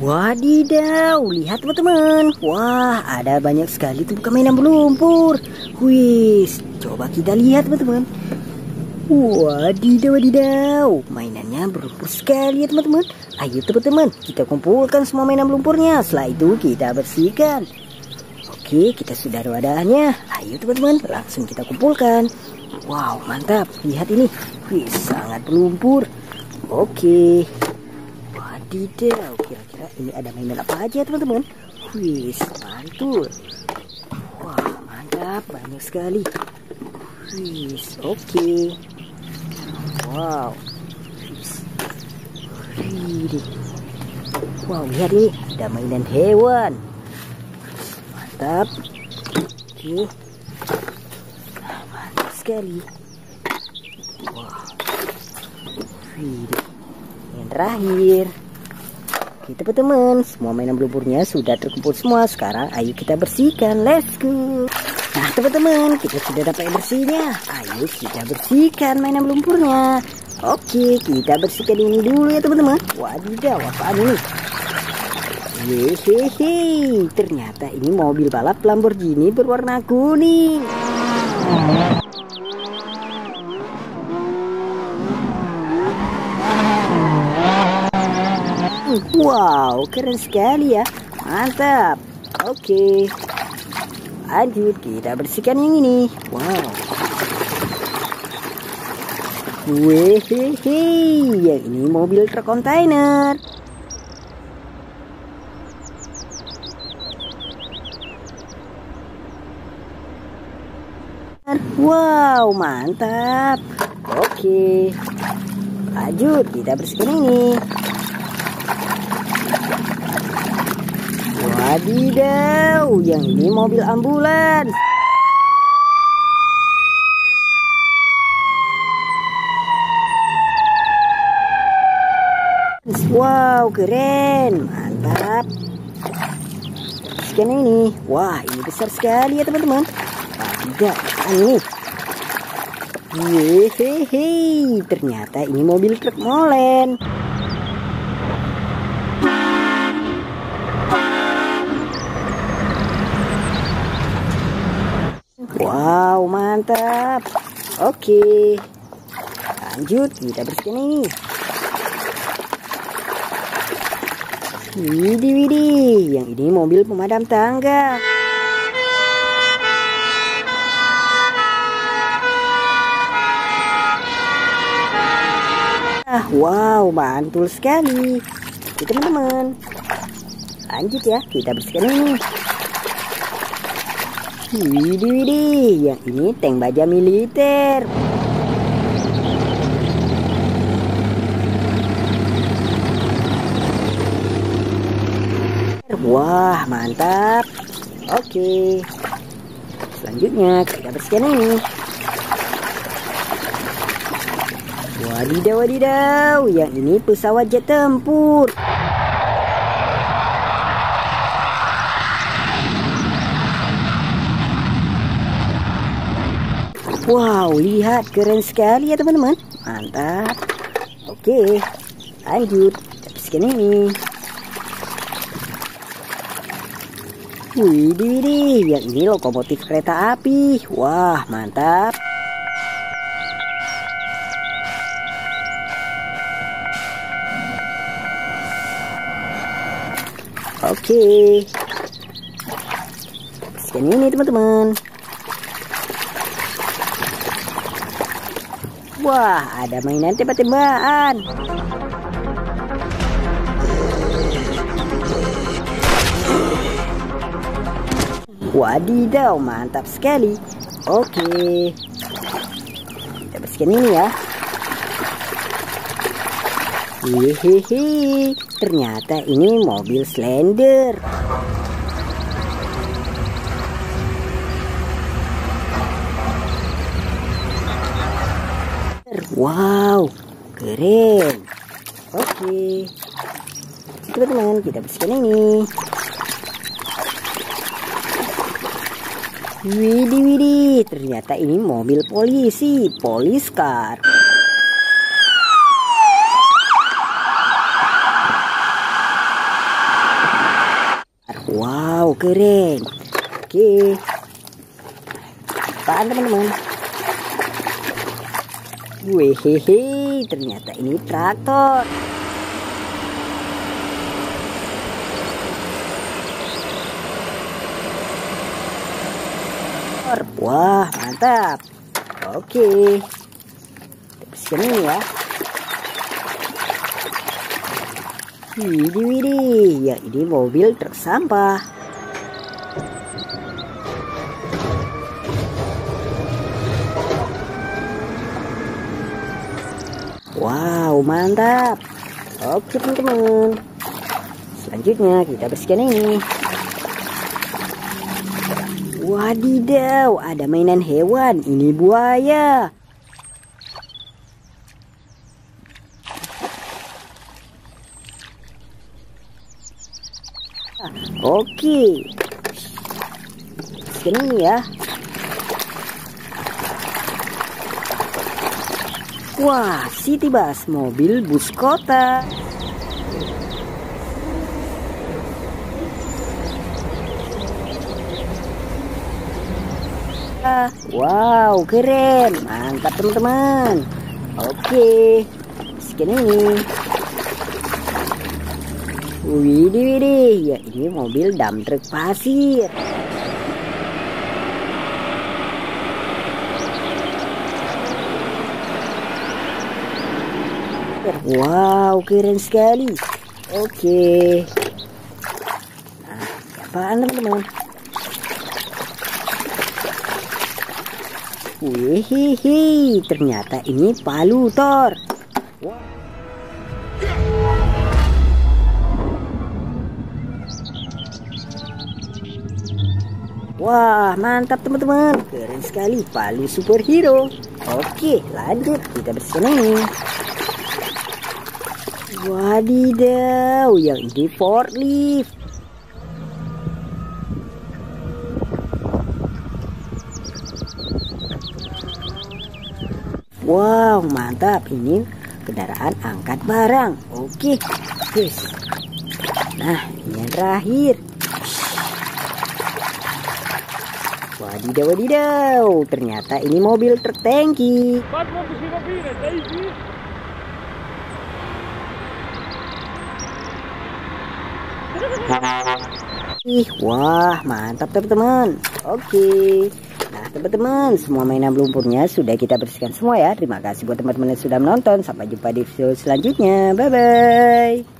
Wadidaw, lihat teman-teman. Wah, ada banyak sekali tuh mainan berlumpur. Wih, coba kita lihat teman-teman. Wadidaw, wadidaw. Mainannya berlumpur sekali ya teman-teman. Ayo teman-teman, kita kumpulkan semua mainan berlumpurnya. Setelah itu kita bersihkan. Oke, kita sudah ada wadahnya. Ayo teman-teman, langsung kita kumpulkan. Wow, mantap. Lihat ini. Wih, sangat berlumpur. Oke. Wadidaw, kira-kira ini ada mainan apa aja teman-teman? Wih, mantul. Wah, mantap, banyak sekali. Wih, oke. Wow. Wih, wow, lihat nih, ada mainan hewan. Mantap. Oke. Nah, mantap sekali. Wow. Wih, yang terakhir. Oke teman-teman, semua mainan lumpurnya sudah terkumpul semua. Sekarang ayo kita bersihkan. Let's go. Nah teman-teman, kita sudah dapat bersihnya. Ayo kita bersihkan mainan lumpurnya. Oke, kita bersihkan ini dulu ya teman-teman. Wadidaw, apaan ini? Hehehe, ternyata ini mobil balap Lamborghini berwarna kuning. Wow, keren sekali ya. Mantap. Oke. Lanjut, kita bersihkan yang ini. Wow. Wehehe, yang ini mobil truk kontainer. Wow, mantap. Oke. Lanjut, kita bersihkan ini. Wadidaw, yang ini mobil ambulans. Wow, keren, mantap. Sekian ini, wah ini besar sekali ya teman-teman. Tidak, ini. Hehehe, ternyata ini mobil truk molen. Wow, mantap. Oke. Lanjut, kita bersihkan ini. Widih, widih. Yang ini mobil pemadam tangga. Ah, wow, mantul sekali. Oke, teman-teman. Lanjut ya, kita bersihkan ini. Widih, widih, yang ini tank baja militer. Wah, mantap. Oke. Selanjutnya kita bersihkan ini. Wadidaw, wadidaw, yang ini pesawat jet tempur. Wow, lihat keren sekali ya teman-teman. Mantap. Oke, lanjut. Bersihkan ini. Widih, widih, yang ini lokomotif kereta api. Wah, mantap. Oke. Bersihkan ini teman-teman. Wah, ada mainan tembak-tembakan. Wadidaw, mantap sekali. Oke. Kita bersihkan ini ya. Hehehe, ternyata ini mobil Slender. Wow, keren. Oke. Teman-teman, kita bersihkan ini. Widih, widih, ternyata ini mobil polisi, polis car. Wow, keren. Oke. Apaan teman-teman? Wehehe, ternyata ini traktor. Wah, mantap. Oke. Kita ini ya. Widih, widih. Ya, ini mobil truk sampah. Wow, mantap. Oke, teman-teman. Selanjutnya kita bersihkan ini. Wadidaw, ada mainan hewan. Ini buaya. Oke. Sini ya. Wah, City Bus, mobil bus kota. Wow, keren. Mantap, teman-teman. Oke. Sekian ini. Widih, widih. Ya, ini mobil dump truk pasir. Wow, keren sekali. Oke. Nah, apaan teman-teman? Wihihi, ternyata ini palutor. Wah, mantap teman-teman. Keren sekali palu superhero. Oke, lanjut kita bersini. Wadidaw, yang ini forklift. Wow, mantap. Ini kendaraan angkat barang. Oke, guys. Nah, ini yang terakhir. Wadidaw, wadidaw. Ternyata ini mobil truk. Ih, wah, mantap teman-teman. Oke. Nah, teman-teman, semua mainan lumpurnya sudah kita bersihkan semua ya. Terima kasih buat teman-teman yang sudah menonton. Sampai jumpa di video selanjutnya. Bye-bye.